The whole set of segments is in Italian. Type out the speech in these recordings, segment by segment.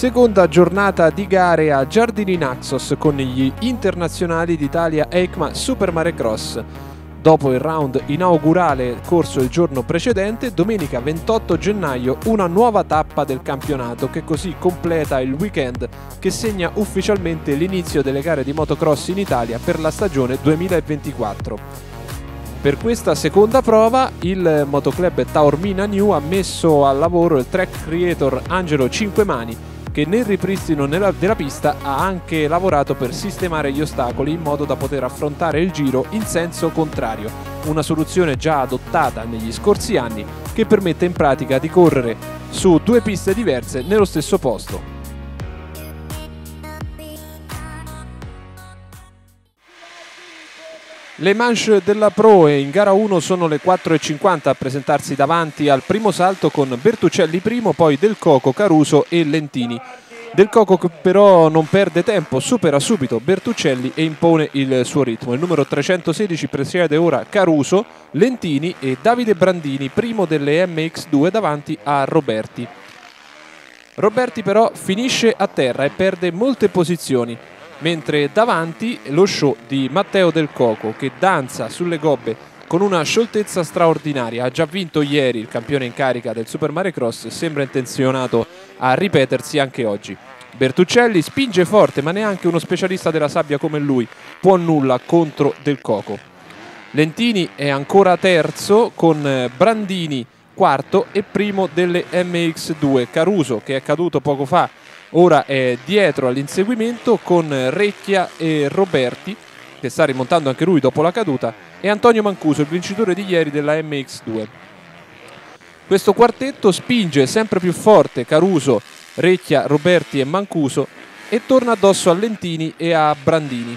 Seconda giornata di gare a Giardini Naxos con gli internazionali d'Italia EICMA Super Mare Cross. Dopo il round inaugurale corso il giorno precedente, domenica 28 gennaio una nuova tappa del campionato che così completa il weekend che segna ufficialmente l'inizio delle gare di motocross in Italia per la stagione 2024. Per questa seconda prova il motoclub Taormina New ha messo al lavoro il track creator Angelo Cinquemani che nel ripristino della pista ha anche lavorato per sistemare gli ostacoli in modo da poter affrontare il giro in senso contrario, una soluzione già adottata negli scorsi anni che permette in pratica di correre su due piste diverse nello stesso posto. Le manche della Pro e in gara 1 sono le 4.50 a presentarsi davanti al primo salto con Bertuccelli primo, poi Del Coco, Caruso e Lentini. Del Coco però non perde tempo, supera subito Bertuccelli e impone il suo ritmo. Il numero 316 presiede ora Caruso, Lentini e Davide Brandini, primo delle MX2 davanti a Roberti. Roberti però finisce a terra e perde molte posizioni mentre davanti lo show di Matteo Del Coco che danza sulle gobbe con una scioltezza straordinaria. Ha già vinto ieri il campione in carica del Super Mario Cross e sembra intenzionato a ripetersi anche oggi. Bertuccelli spinge forte, ma neanche uno specialista della sabbia come lui può nulla contro Del Coco. Lentini è ancora terzo con Brandini quarto e primo delle MX2. Caruso che è caduto poco fa ora è dietro all'inseguimento con Recchia e Roberti che sta rimontando anche lui dopo la caduta e Antonio Mancuso il vincitore di ieri della MX2 questo quartetto spinge sempre più forte Caruso, Recchia, Roberti e Mancuso e torna addosso a Lentini e a Brandini.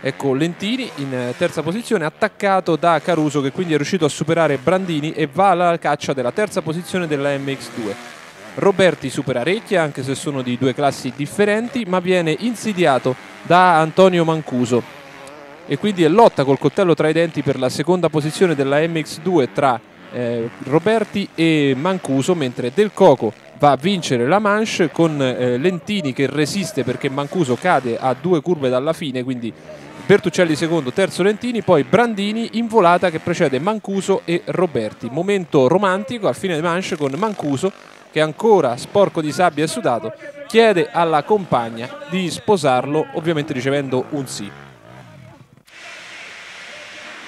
Ecco Lentini in terza posizione attaccato da Caruso che quindi è riuscito a superare Brandini e va alla caccia della terza posizione della MX2 Roberti supera Recchia anche se sono di due classi differenti ma viene insidiato da Antonio Mancuso e quindi è lotta col coltello tra i denti per la seconda posizione della MX2 tra eh, Roberti e Mancuso mentre Del Coco va a vincere la manche con eh, Lentini che resiste perché Mancuso cade a due curve dalla fine quindi Bertuccelli secondo, terzo Lentini, poi Brandini in volata che precede Mancuso e Roberti. Momento romantico al fine di manche con Mancuso che ancora sporco di sabbia e sudato, chiede alla compagna di sposarlo, ovviamente ricevendo un sì.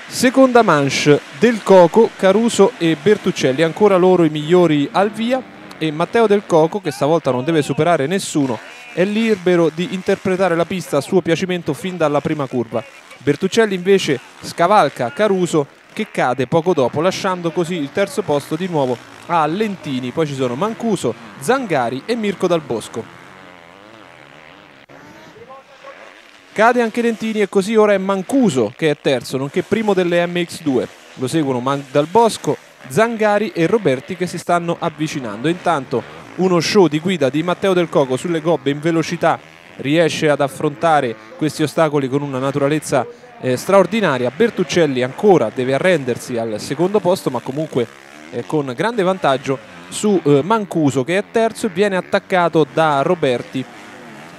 Seconda manche del Coco, Caruso e Bertuccelli, ancora loro i migliori al via e Matteo del Coco, che stavolta non deve superare nessuno, è libero di interpretare la pista a suo piacimento fin dalla prima curva. Bertuccelli invece scavalca Caruso che cade poco dopo, lasciando così il terzo posto di nuovo a Lentini, poi ci sono Mancuso, Zangari e Mirko Dal Bosco. Cade anche Lentini e così ora è Mancuso che è terzo, nonché primo delle MX2. Lo seguono Man Dal Bosco, Zangari e Roberti che si stanno avvicinando. Intanto uno show di guida di Matteo Del Coco sulle gobbe in velocità riesce ad affrontare questi ostacoli con una naturalezza eh, straordinaria. Bertuccelli ancora deve arrendersi al secondo posto, ma comunque eh, con grande vantaggio su eh, Mancuso che è terzo e viene attaccato da Roberti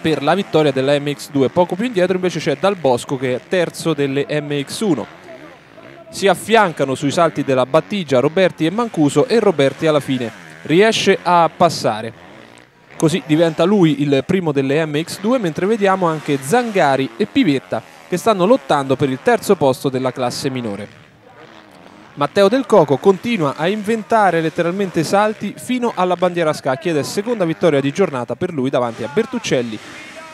per la vittoria della MX2. Poco più indietro invece c'è Dal Bosco che è terzo delle MX1. Si affiancano sui salti della battigia Roberti e Mancuso e Roberti alla fine riesce a passare. Così diventa lui il primo delle MX2 mentre vediamo anche Zangari e Pivetta che stanno lottando per il terzo posto della classe minore. Matteo Del Coco continua a inventare letteralmente salti fino alla bandiera a scacchi ed è seconda vittoria di giornata per lui davanti a Bertuccelli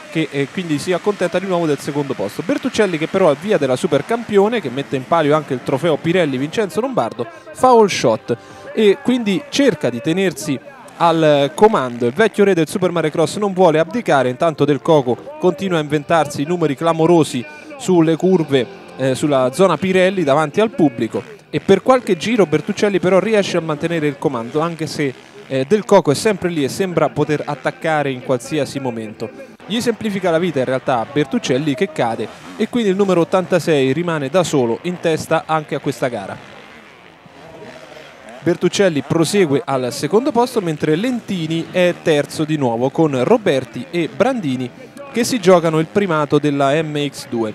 che eh, quindi si accontenta di nuovo del secondo posto. Bertuccelli che però è via della supercampione che mette in palio anche il trofeo Pirelli Vincenzo Lombardo fa all shot e quindi cerca di tenersi al comando. Il vecchio re del Super Mario Cross non vuole abdicare, intanto Del Coco continua a inventarsi numeri clamorosi sulle curve eh, sulla zona Pirelli davanti al pubblico e per qualche giro Bertuccelli però riesce a mantenere il comando anche se eh, Del Coco è sempre lì e sembra poter attaccare in qualsiasi momento. Gli semplifica la vita in realtà Bertuccelli che cade e quindi il numero 86 rimane da solo in testa anche a questa gara. Bertuccelli prosegue al secondo posto mentre Lentini è terzo di nuovo con Roberti e Brandini che si giocano il primato della MX2.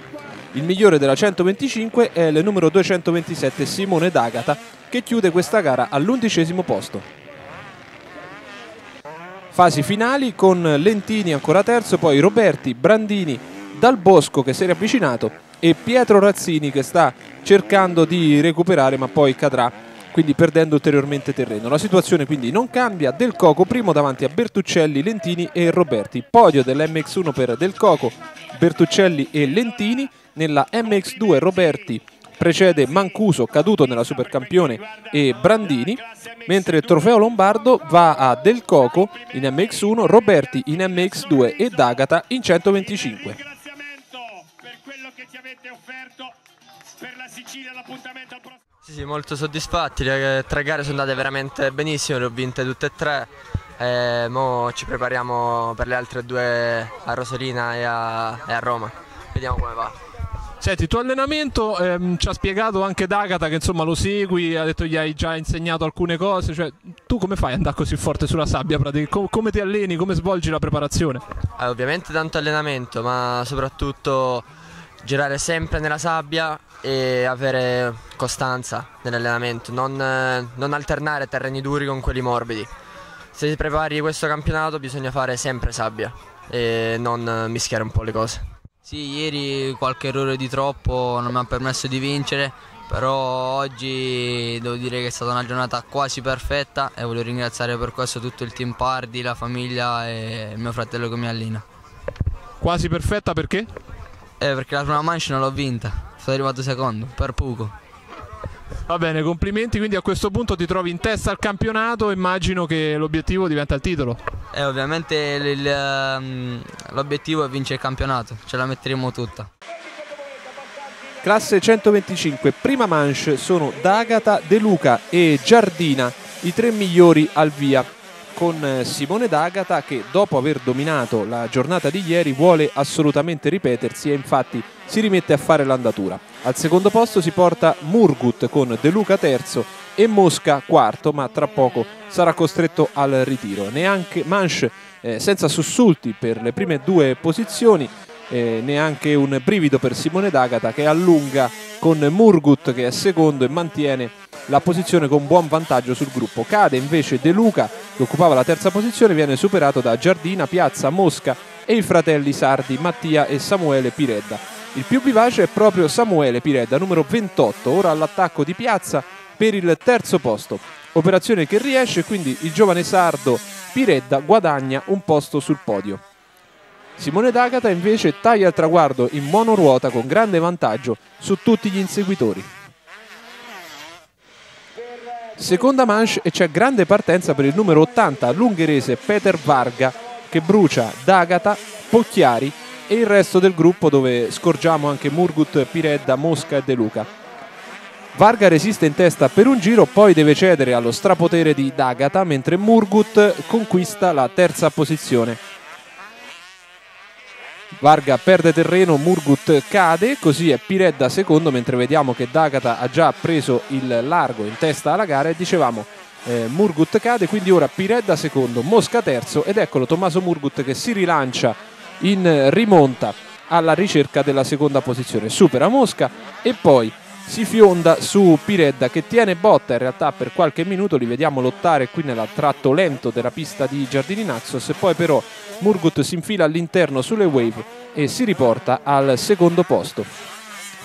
Il migliore della 125 è il numero 227 Simone D'Agata che chiude questa gara all'undicesimo posto. Fasi finali con Lentini ancora terzo, poi Roberti, Brandini, Dal Bosco che si è riavvicinato e Pietro Razzini che sta cercando di recuperare ma poi cadrà quindi perdendo ulteriormente terreno. La situazione quindi non cambia, Del Coco primo davanti a Bertuccelli, Lentini e Roberti. Podio dell'MX1 per Del Coco, Bertuccelli e Lentini. Nella MX2 Roberti precede Mancuso, caduto nella Supercampione, e Brandini, mentre il trofeo Lombardo va a Del Coco in MX1, Roberti in MX2 e D'Agata in 125. Per quello che ci avete offerto per la Sicilia l'appuntamento al prossimo sì, sì, molto soddisfatti, le tre gare sono andate veramente benissimo, le ho vinte tutte e tre. E mo ci prepariamo per le altre due a Rosolina e a, e a Roma. Vediamo come va. Senti, il tuo allenamento ehm, ci ha spiegato anche D'Agata che insomma lo segui, ha detto gli hai già insegnato alcune cose, cioè tu come fai ad andare così forte sulla sabbia? Com come ti alleni, come svolgi la preparazione? Eh, ovviamente tanto allenamento, ma soprattutto girare sempre nella sabbia e avere costanza nell'allenamento, non, non, alternare terreni duri con quelli morbidi. Se ti prepari questo campionato bisogna fare sempre sabbia e non mischiare un po' le cose. Sì, ieri qualche errore di troppo non mi ha permesso di vincere, però oggi devo dire che è stata una giornata quasi perfetta e voglio ringraziare per questo tutto il team Pardi, la famiglia e mio fratello che mi allena. Quasi perfetta perché? Eh, perché la prima manche non l'ho vinta, sono arrivato secondo, per poco. Va bene, complimenti, quindi a questo punto ti trovi in testa al campionato, immagino che l'obiettivo diventa il titolo. Eh, ovviamente ehm, l'obiettivo è vincere il campionato, ce la metteremo tutta. Classe 125, prima manche sono D'Agata, De Luca e Giardina, i tre migliori al via con eh, Simone D'Agata che dopo aver dominato la giornata di ieri vuole assolutamente ripetersi e infatti si rimette a fare l'andatura. Al secondo posto si porta Murgut con De Luca terzo e Mosca quarto ma tra poco sarà costretto al ritiro. Neanche Manche eh, senza sussulti per le prime due posizioni eh, neanche un brivido per Simone D'Agata che allunga con Murgut che è secondo e mantiene la posizione con buon vantaggio sul gruppo. Cade invece De Luca che occupava la terza posizione, viene superato da Giardina, Piazza, Mosca e i fratelli sardi Mattia e Samuele Piredda. Il più vivace è proprio Samuele Piredda, numero 28, ora all'attacco di Piazza per il terzo posto. Operazione che riesce, quindi il giovane sardo Piredda guadagna un posto sul podio. Simone D'Agata invece taglia il traguardo in monoruota con grande vantaggio su tutti gli inseguitori. Seconda manche e c'è grande partenza per il numero 80 l'ungherese Peter Varga che brucia D'Agata, Pocchiari e il resto del gruppo dove scorgiamo anche Murgut, Piredda, Mosca e De Luca. Varga resiste in testa per un giro, poi deve cedere allo strapotere di D'Agata mentre Murgut conquista la terza posizione. Varga perde terreno, Murgut cade, così è Piredda secondo, mentre vediamo che D'Agata ha già preso il largo in testa alla gara e dicevamo eh, Murgut cade, quindi ora Piredda secondo, Mosca terzo ed eccolo Tommaso Murgut che si rilancia in rimonta alla ricerca della seconda posizione, supera Mosca e poi si fionda su Piredda che tiene botta in realtà per qualche minuto, li vediamo lottare qui nel tratto lento della pista di Giardini Naxos e poi però Murgut si infila all'interno sulle wave e si riporta al secondo posto.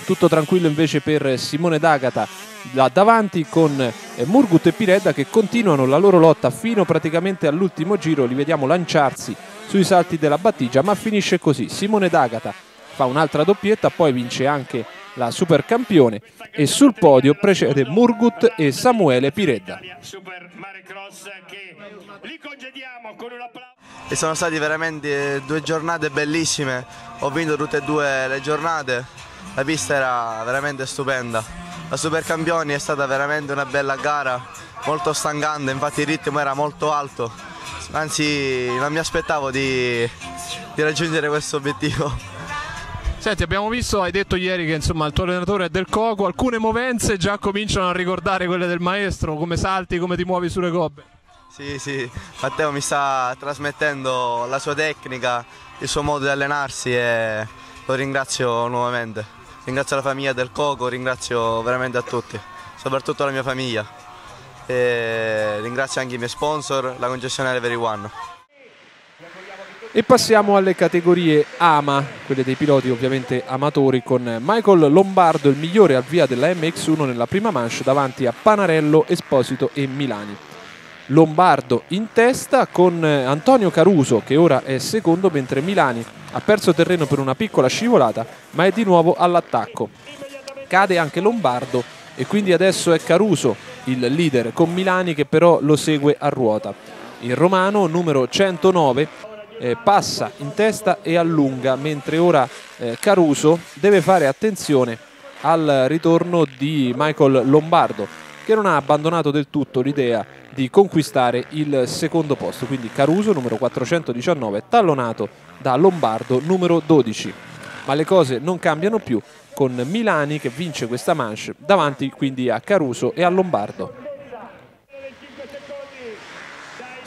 Tutto tranquillo invece per Simone D'Agata là davanti con eh, Murgut e Piredda che continuano la loro lotta fino praticamente all'ultimo giro, li vediamo lanciarsi sui salti della battigia, ma finisce così. Simone D'Agata fa un'altra doppietta, poi vince anche la Supercampione e sul podio precede Murgut e Samuele Piredda. E sono state veramente due giornate bellissime, ho vinto tutte e due le giornate, la pista era veramente stupenda. La Supercampioni è stata veramente una bella gara, molto stancante, infatti il ritmo era molto alto, anzi non mi aspettavo di, di raggiungere questo obiettivo. Senti, abbiamo visto, hai detto ieri che insomma il tuo allenatore è del Coco, alcune movenze già cominciano a ricordare quelle del maestro, come salti, come ti muovi sulle gobbe. Sì, sì, Matteo mi sta trasmettendo la sua tecnica, il suo modo di allenarsi e lo ringrazio nuovamente. Ringrazio la famiglia del Coco, ringrazio veramente a tutti, soprattutto la mia famiglia. E ringrazio anche i miei sponsor, la concessionaria Very One. E passiamo alle categorie AMA, quelle dei piloti ovviamente amatori, con Michael Lombardo, il migliore al via della MX1 nella prima manche davanti a Panarello, Esposito e Milani. Lombardo in testa con Antonio Caruso che ora è secondo mentre Milani ha perso terreno per una piccola scivolata ma è di nuovo all'attacco. Cade anche Lombardo e quindi adesso è Caruso il leader con Milani che però lo segue a ruota. Il romano numero 109 eh, passa in testa e allunga, mentre ora eh, Caruso deve fare attenzione al ritorno di Michael Lombardo, che non ha abbandonato del tutto l'idea di conquistare il secondo posto. Quindi Caruso, numero 419, tallonato da Lombardo, numero 12. Ma le cose non cambiano più con Milani che vince questa manche davanti quindi a Caruso e a Lombardo.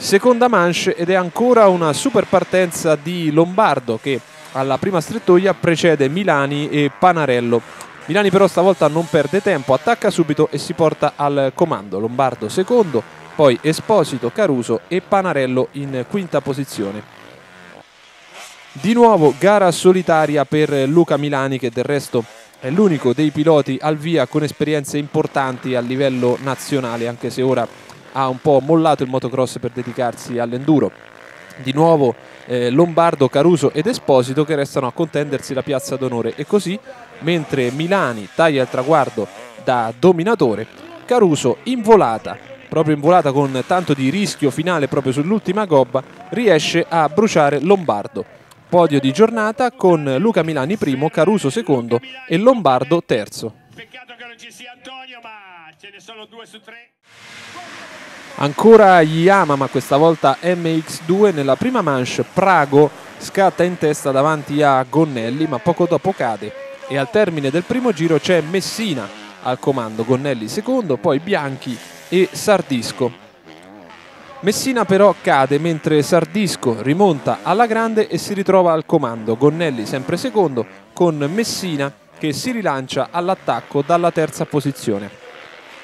Seconda manche ed è ancora una super partenza di Lombardo che alla prima strettoia precede Milani e Panarello. Milani però stavolta non perde tempo, attacca subito e si porta al comando. Lombardo secondo, poi Esposito, Caruso e Panarello in quinta posizione. Di nuovo gara solitaria per Luca Milani che del resto è l'unico dei piloti al via con esperienze importanti a livello nazionale anche se ora ha un po' mollato il motocross per dedicarsi all'enduro. Di nuovo eh, Lombardo, Caruso ed Esposito che restano a contendersi la piazza d'onore e così mentre Milani taglia il traguardo da dominatore, Caruso in volata, proprio in volata con tanto di rischio finale proprio sull'ultima gobba, riesce a bruciare Lombardo. Podio di giornata con Luca Milani primo, Caruso secondo e Lombardo terzo. Peccato che non ci sia Antonio, ma ce ne sono due su tre. Ancora Yama, ma questa volta MX2 nella prima manche. Prago scatta in testa davanti a Gonnelli, ma poco dopo cade. E al termine del primo giro c'è Messina al comando, Gonnelli secondo, poi Bianchi e Sardisco. Messina però cade mentre Sardisco rimonta alla grande e si ritrova al comando. Gonnelli sempre secondo con Messina che si rilancia all'attacco dalla terza posizione.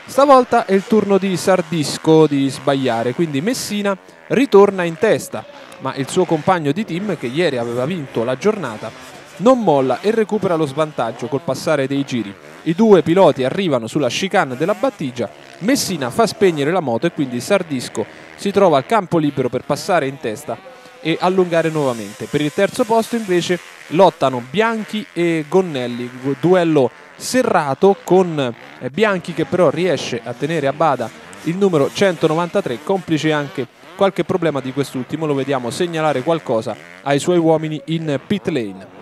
Stavolta è il turno di Sardisco di sbagliare, quindi Messina ritorna in testa, ma il suo compagno di team, che ieri aveva vinto la giornata, non molla e recupera lo svantaggio col passare dei giri. I due piloti arrivano sulla chicane della battigia, Messina fa spegnere la moto e quindi Sardisco si trova al campo libero per passare in testa e allungare nuovamente. Per il terzo posto invece lottano Bianchi e Gonnelli, duello serrato con eh, Bianchi che però riesce a tenere a bada il numero 193, complice anche qualche problema di quest'ultimo, lo vediamo segnalare qualcosa ai suoi uomini in pit lane.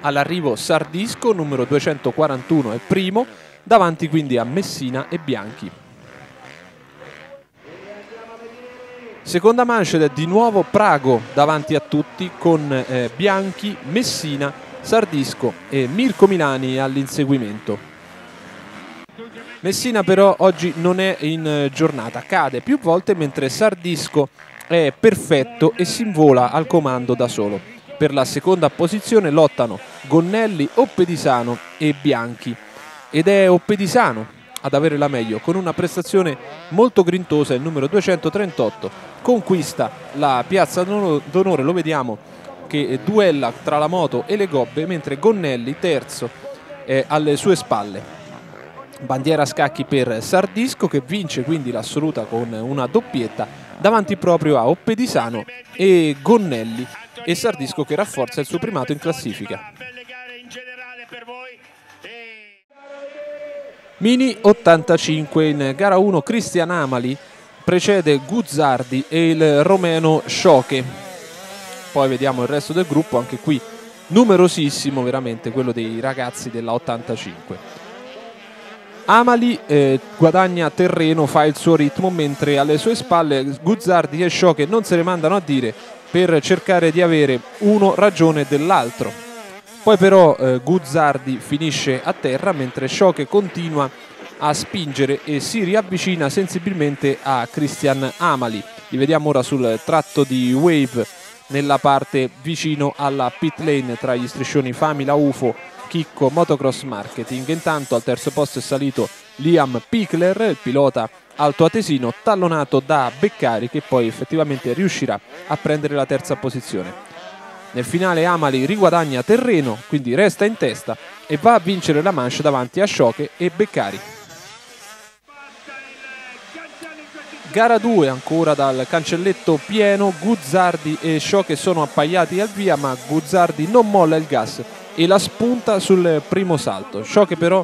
All'arrivo Sardisco, numero 241 è primo, davanti quindi a Messina e Bianchi. Seconda manche di nuovo Prago davanti a tutti con eh, Bianchi, Messina Sardisco e Mirko Milani all'inseguimento. Messina però oggi non è in giornata, cade più volte mentre Sardisco è perfetto e si invola al comando da solo. Per la seconda posizione lottano Gonnelli, Oppedisano e Bianchi ed è Oppedisano ad avere la meglio con una prestazione molto grintosa il numero 238 conquista la piazza d'onore lo vediamo che duella tra la moto e le gobbe, mentre Gonnelli, terzo, è alle sue spalle. Bandiera a scacchi per Sardisco che vince quindi l'assoluta con una doppietta davanti proprio a Oppedisano e Gonnelli e Sardisco che rafforza il suo primato in classifica. Mini 85 in gara 1 Cristian Amali precede Guzzardi e il romeno Sciocche poi vediamo il resto del gruppo, anche qui numerosissimo veramente quello dei ragazzi della 85. Amali eh, guadagna terreno, fa il suo ritmo, mentre alle sue spalle Guzzardi e Sciocche non se ne mandano a dire per cercare di avere uno ragione dell'altro. Poi però eh, Guzzardi finisce a terra mentre Sciocche continua a spingere e si riavvicina sensibilmente a Christian Amali. Li vediamo ora sul tratto di Wave nella parte vicino alla pit lane tra gli striscioni Famila UFO, Chicco Motocross Marketing. Intanto al terzo posto è salito Liam Pickler, il pilota altoatesino, tallonato da Beccari che poi effettivamente riuscirà a prendere la terza posizione. Nel finale Amali riguadagna terreno, quindi resta in testa e va a vincere la manche davanti a Sciocche e Beccari. Gara 2 ancora dal cancelletto pieno, Guzzardi e Sciocche sono appaiati al via ma Guzzardi non molla il gas e la spunta sul primo salto. Sciocche però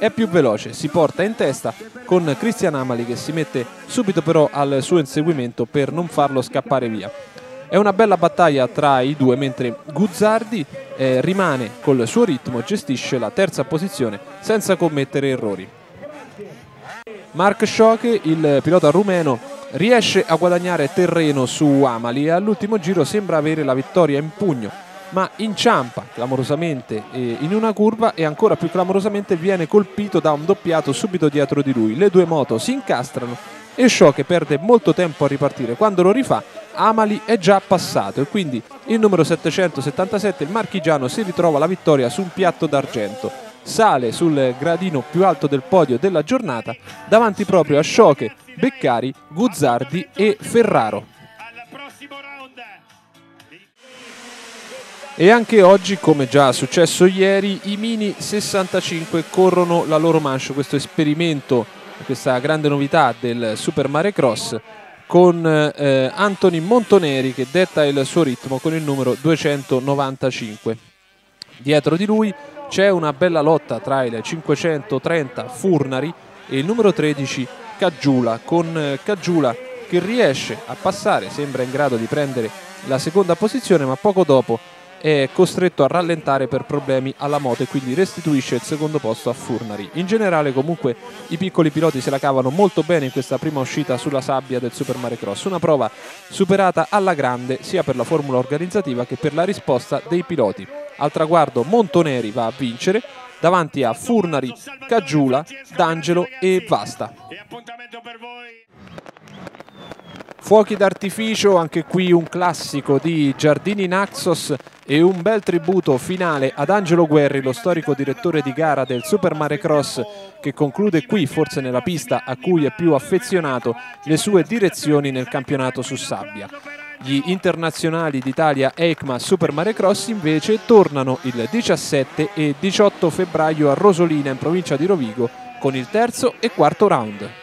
è più veloce, si porta in testa con Cristian Amali che si mette subito però al suo inseguimento per non farlo scappare via. È una bella battaglia tra i due mentre Guzzardi eh, rimane col suo ritmo, gestisce la terza posizione senza commettere errori. Mark Schoche, il pilota rumeno, riesce a guadagnare terreno su Amali e all'ultimo giro sembra avere la vittoria in pugno, ma inciampa clamorosamente in una curva e ancora più clamorosamente viene colpito da un doppiato subito dietro di lui. Le due moto si incastrano e Schoche perde molto tempo a ripartire. Quando lo rifà, Amali è già passato e quindi il numero 777, il marchigiano, si ritrova la vittoria su un piatto d'argento sale sul gradino più alto del podio della giornata davanti proprio a Sciocche, Beccari, Guzzardi e Ferraro. E anche oggi, come già successo ieri, i Mini 65 corrono la loro manche, questo esperimento, questa grande novità del Super Mare Cross con eh, Anthony Montoneri che detta il suo ritmo con il numero 295. Dietro di lui c'è una bella lotta tra il 530 Furnari e il numero 13 Caggiula, con eh, Caggiula che riesce a passare, sembra in grado di prendere la seconda posizione, ma poco dopo è costretto a rallentare per problemi alla moto e quindi restituisce il secondo posto a Furnari. In generale comunque i piccoli piloti se la cavano molto bene in questa prima uscita sulla sabbia del Super Mare Cross, una prova superata alla grande sia per la formula organizzativa che per la risposta dei piloti. Al traguardo Montoneri va a vincere davanti a Furnari, Caggiula, D'Angelo e Vasta. Fuochi d'artificio, anche qui un classico di Giardini Naxos e un bel tributo finale ad Angelo Guerri, lo storico direttore di gara del Super Mare Cross che conclude qui, forse nella pista a cui è più affezionato, le sue direzioni nel campionato su sabbia. Gli internazionali d'Italia EICMA Super Mare Cross invece tornano il 17 e 18 febbraio a Rosolina in provincia di Rovigo con il terzo e quarto round.